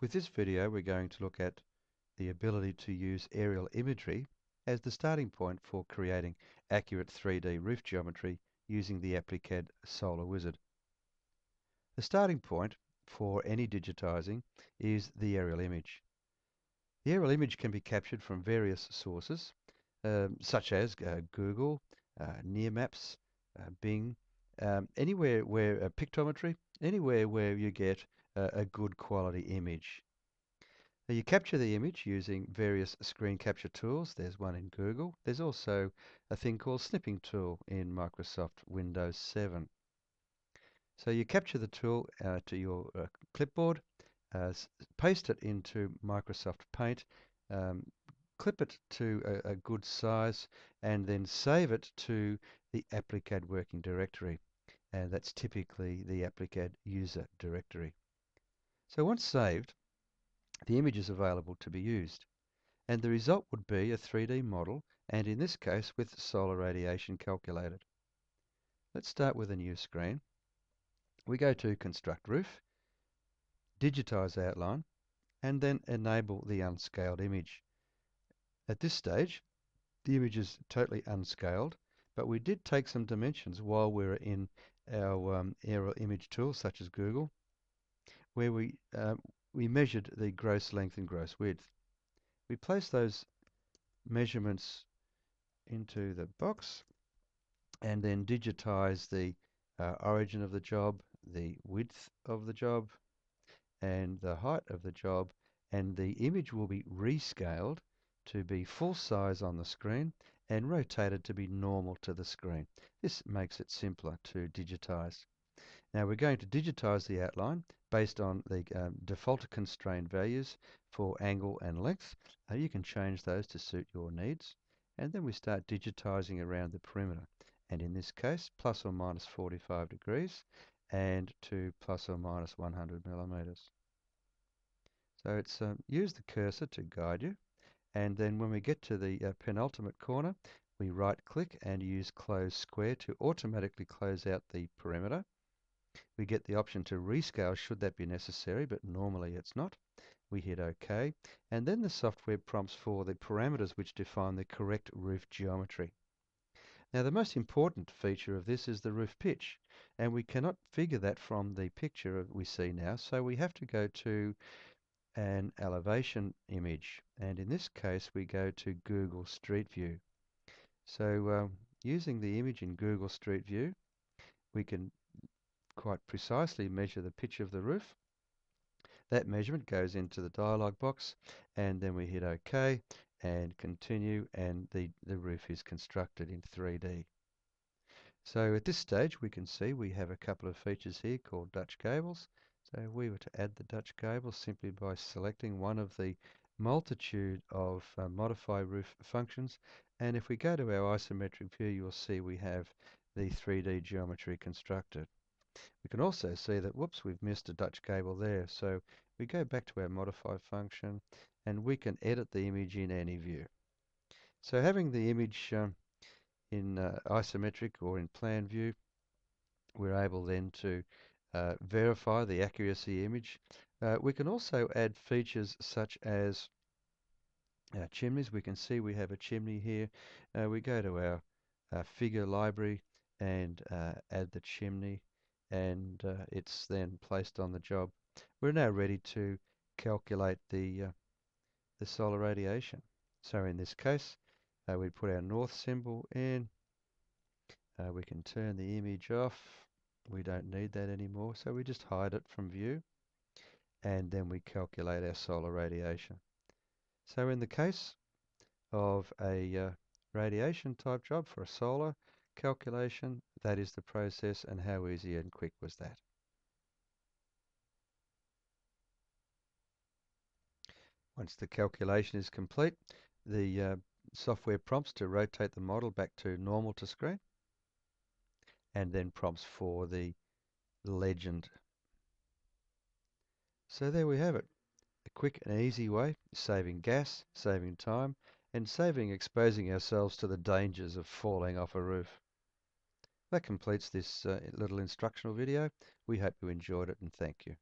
With this video we're going to look at the ability to use aerial imagery as the starting point for creating accurate 3D roof geometry using the AppliCAD Solar Wizard. The starting point for any digitizing is the aerial image. The aerial image can be captured from various sources um, such as uh, Google, uh, Nearmaps, uh, Bing, um, anywhere where uh, pictometry, anywhere where you get a good quality image. Now you capture the image using various screen capture tools. There's one in Google. There's also a thing called Snipping Tool in Microsoft Windows 7. So you capture the tool uh, to your uh, clipboard, uh, paste it into Microsoft Paint, um, clip it to a, a, good size, and then save it to the AppliCAD working directory. And that's typically the AppliCAD user directory. So once saved, the image is available to be used. And the result would be a 3D model, and in this case with solar radiation calculated. Let's start with a new screen. We go to Construct Roof, Digitize Outline, and then enable the unscaled image. At this stage, the image is totally unscaled, but we did take some dimensions while we were in our um, aerial image tools such as Google where we, uh, we measured the gross length and gross width. We placed those measurements into the box and then digitize the uh, origin of the job, the width of the job, and the height of the job, and the image will be rescaled to be full size on the screen and rotated to be normal to the screen. This makes it simpler to digitize. Now we're going to digitize the outline based on the um, default constrained values for angle and length. Uh, you can change those to suit your needs. And then we start digitizing around the perimeter. And in this case, plus or minus 45 degrees and to plus or minus 100 millimeters. So it's um, use the cursor to guide you. And then when we get to the uh, penultimate corner, we right click and use close square to automatically close out the perimeter. We get the option to rescale should that be necessary, but normally it's not. We hit OK, and then the software prompts for the parameters which define the correct roof geometry. Now the most important feature of this is the roof pitch, and we cannot figure that from the picture we see now, so we have to go to an elevation image, and in this case we go to Google Street View. So uh, using the image in Google Street View, we can quite precisely measure the pitch of the roof. That measurement goes into the dialog box and then we hit OK and continue and the, the roof is constructed in 3D. So at this stage we can see we have a couple of features here called Dutch gables. So if we were to add the Dutch gables simply by selecting one of the multitude of uh, modify roof functions and if we go to our isometric view you'll see we have the 3D geometry constructed. We can also see that, whoops, we've missed a Dutch gable there. So we go back to our modify function and we can edit the image in any view. So having the image um, in uh, isometric or in plan view, we're able then to uh, verify the accuracy image. Uh, we can also add features such as our chimneys. We can see we have a chimney here. Uh, we go to our, our figure library and uh, add the chimney and uh, it's then placed on the job. We're now ready to calculate the, uh, the solar radiation. So in this case, uh, we put our north symbol in. Uh, we can turn the image off. We don't need that anymore, so we just hide it from view. And then we calculate our solar radiation. So in the case of a uh, radiation type job for a solar, calculation, that is the process and how easy and quick was that. Once the calculation is complete, the uh, software prompts to rotate the model back to normal to screen and then prompts for the legend. So there we have it. A quick and easy way, saving gas, saving time, and saving exposing ourselves to the dangers of falling off a roof. That completes this uh, little instructional video. We hope you enjoyed it and thank you.